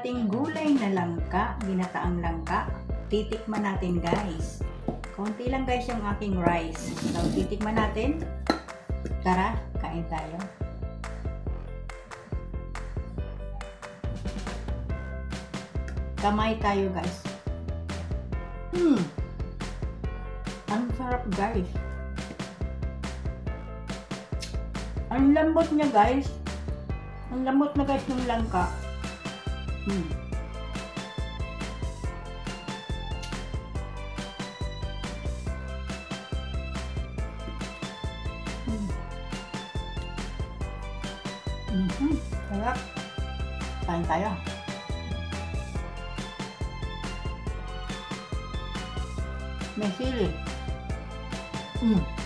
ating gulay na langka, ginataang langka. Titikman natin guys. Konti lang guys yung aking rice. So, titikman natin. Tara, kain tayo. Kamay tayo guys. Hmm. Ang sarap guys. Ang lambot niya guys. Ang lambot na guys ng langka. Hmm. Hmm. Mhm. Sarap. Kain tayo. May sili. Mm.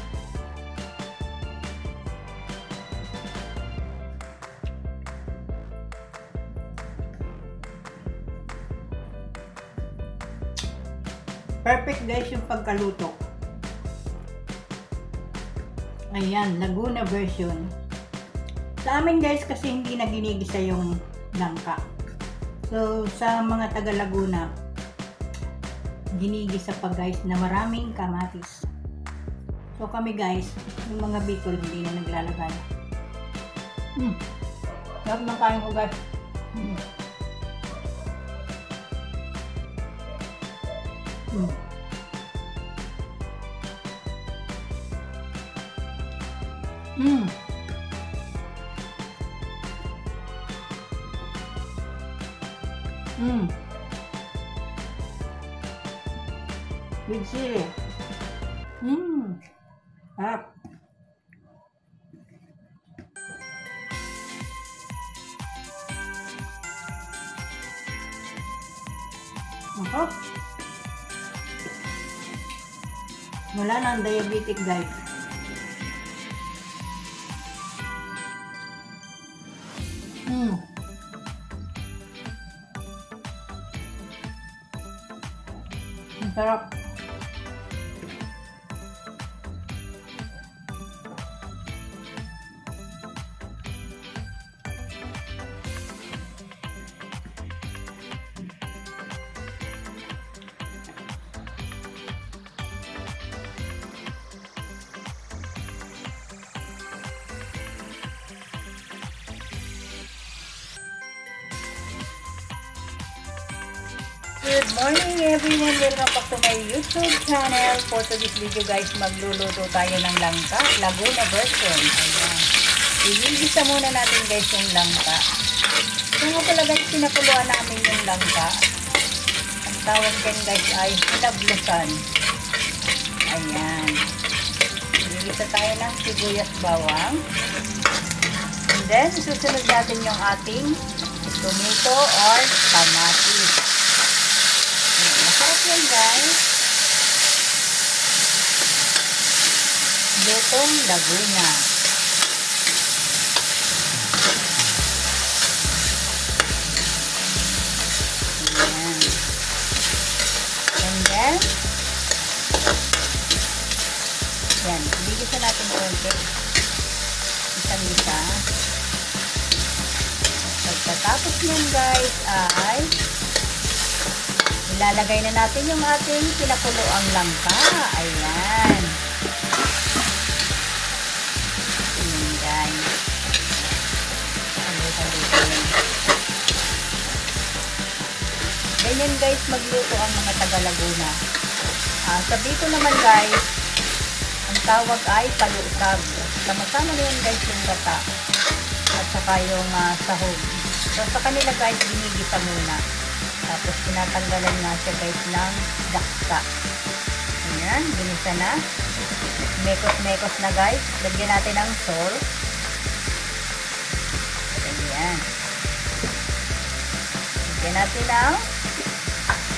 Perfect guys yung pagkaluto. Ayan, Laguna version. Sa amin guys kasi hindi na ginigisa yung langka. So, sa mga taga Laguna, ginigisa pa guys na maraming kamatis. So kami guys, yung mga Bicol hindi na naglalagay. Hmm. Sarap ng kain ko guys. Hmm. Hmm. Hmm. Hmm. With chili. Mmm. Sarap. Wala na ang diabetic guys. Hmm. Ang sarap. Good morning everyone! Welcome back to my YouTube channel. For today's video guys, magluluto tayo ng langka. Laguna version. Ayan. Iligisa muna natin guys yung langka. Kung nga pala guys, pinakuluan namin yung langka. Ang tawag dyan guys ay hinablusan. Ayan. Iligisa tayo ng sibuyas bawang. And then, susunod natin yung ating tomato or kamatis. Yan guys. Lutong Laguna. Ayan. And then, yan, bigisa natin konti. Isang isa. Pagkatapos nun guys ay Ilalagay na natin yung ating pinakuloang langka. Ayan. Ayan guys. Ganyan guys magluto ang mga taga Laguna. Ah, sa dito naman guys, ang tawag ay palusag. Sama-sama na yan guys yung gata. At saka yung uh, sahog. So sa kanila guys, binigisa muna. Tapos, tinatanggalan nga siya guys ng daksa. Ayan, ginisa na. Mekos-mekos na guys. Lagyan natin ng salt. Ayan. Lagyan natin ng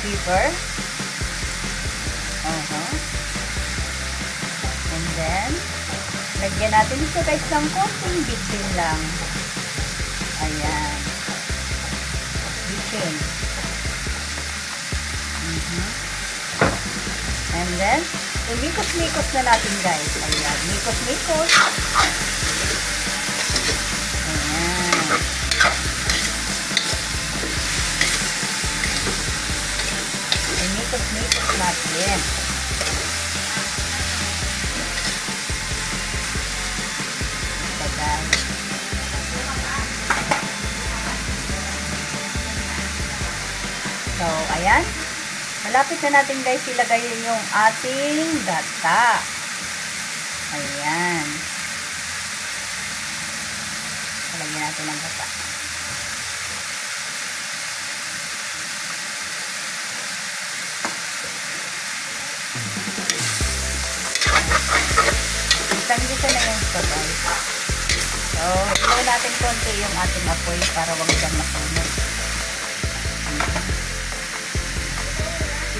pepper. Uh -huh. And then, lagyan natin ito guys ng konting bitsin lang. Ayan. Bitsin. Mm And then, umikot-mikot na natin guys. Ayan, mikot-mikot. Ayan. Umikot-mikot natin. Malapit na natin guys ilagay yung ating gata. Ayan. Lagyan natin ng gata. Isang-isa na yung ito guys. So, ilaw natin konti yung ating apoy para wag siyang masunog.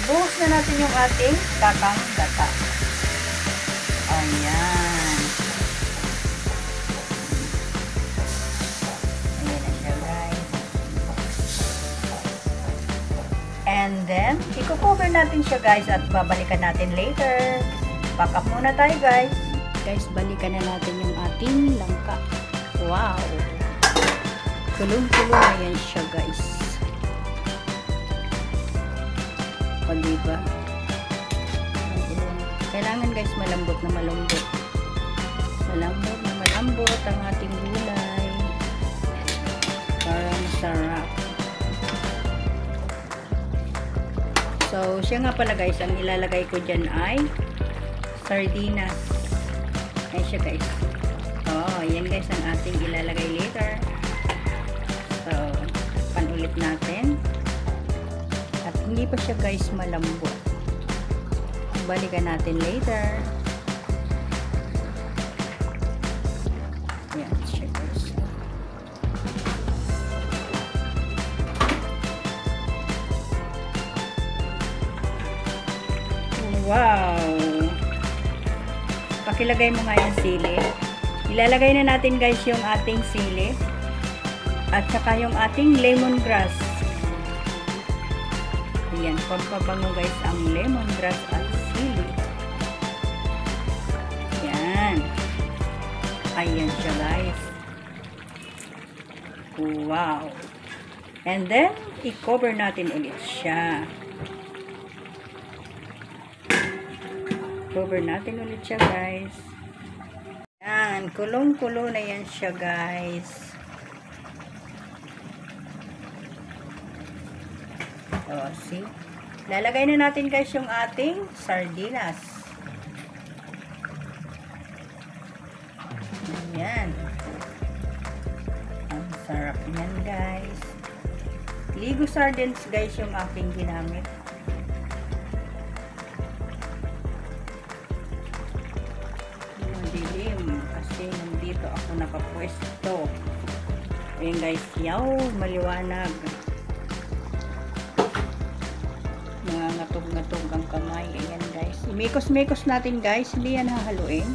Ibuhos na natin yung ating kakang gata. Ayan. Ayan na siya guys. And then, i-cover natin siya guys at babalikan natin later. Pack up muna tayo guys. Guys, balikan na natin yung ating langka. Wow! Kulong-kulong na yan siya guys. O diba? Kailangan guys malambot na malambot. Malambot na malambot ang ating gulay. Para masarap. So, siya nga pala guys, ang ilalagay ko dyan ay sardinas. Ay siya guys. Oh, yan guys ang ating ilalagay later. So, panulit natin. Hindi pa siya guys malambot. Balikan natin later. Yan siya guys. Wow! Pakilagay mo nga yung sili. Ilalagay na natin guys yung ating sili. At saka yung ating lemongrass. Pampabango guys ang lemongrass at sili. Ayan. Ayan siya guys. Wow. And then, i-cover natin ulit siya. Cover natin ulit siya guys. Yan, kulong-kulo na yan siya guys. Oh, see? Lalagay na natin guys yung ating sardinas. Ayan. Ang sarap yan guys. Ligo sardines guys yung aking ginamit. Madilim kasi nandito ako nakapwesto. Ayan guys, yaw, maliwanag. Ngatog-ngatog ang kamay. Ayan guys. Imikos-mikos natin guys. Hindi yan hahaluin.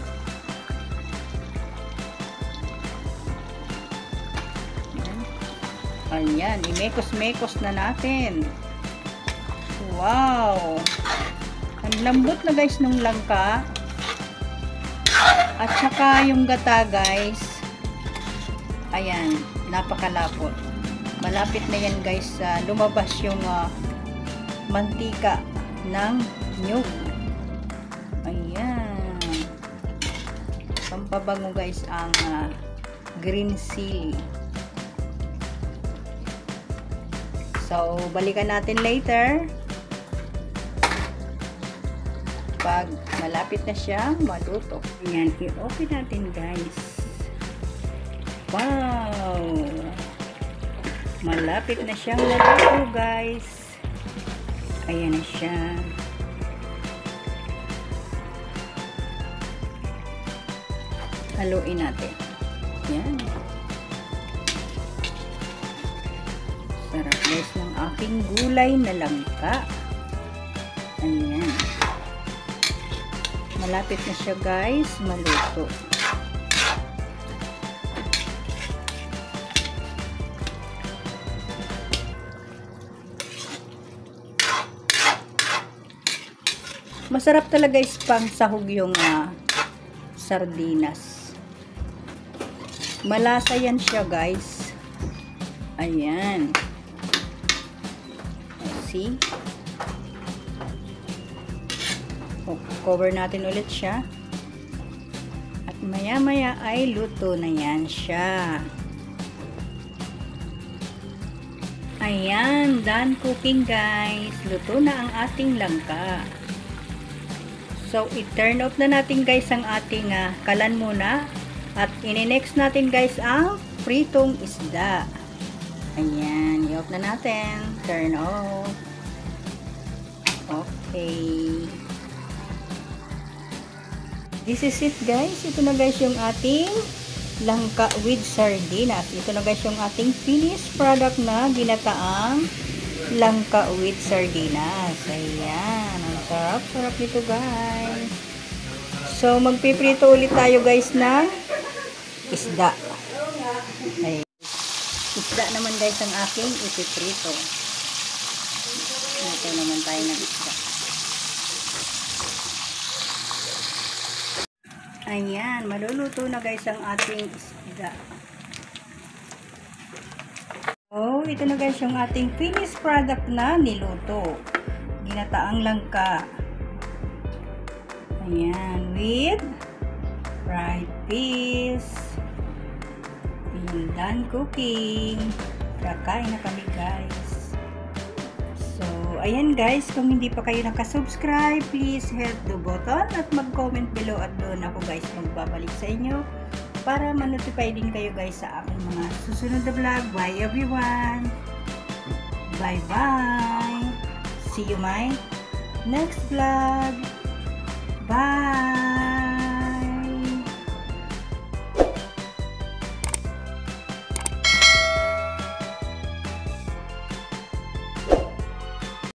Ayan. Imikos-mikos na natin. Wow! Ang lambot na guys nung langka. At saka yung gata guys. Ayan. Napakalapot. Malapit na yan guys. Uh, lumabas yung uh, mantika ng nyug. Ayan. Pampabango guys ang uh, green chili. So, balikan natin later. Pag malapit na siya, maluto. Ayan, i-open natin guys. Wow! Malapit na siyang maluto guys. Ayan na siya. Haluin natin. Yan. Sarap guys ng aking gulay na langka. Ayan. Malapit na siya guys, maluto. Masarap talaga guys pang sahog yung uh, sardinas. Malasa yan siya guys. Ayan. See? cover natin ulit siya. At maya-maya ay luto na yan siya. Ayan, done cooking guys. Luto na ang ating langka. So, i-turn off na natin guys ang ating ah, kalan muna. At ini-next natin guys ang pritong isda. Ayan, i-off na natin. Turn off. Okay. This is it guys. Ito na guys yung ating langka with sardinas. Ito na guys yung ating finished product na ginataang langka with sardinas. Ayan. Sarap. Sarap nito guys. So, magpiprito ulit tayo guys ng isda. Ayan. Isda naman guys ang aking ipiprito. Ito naman tayo ng isda. Ayan, maluluto na guys ang ating isda. Oh, ito na guys yung ating finished product na niluto. Ginataang langka. Ayan, with fried. Yung done cooking. Kakain na kami guys. So, ayan guys, kung hindi pa kayo nakasubscribe, please hit the button at mag-comment below at doon ako guys magbabalik sa inyo para ma-notify din kayo guys sa aking mga susunod na vlog. Bye everyone! Bye-bye! See you my next vlog! Bye!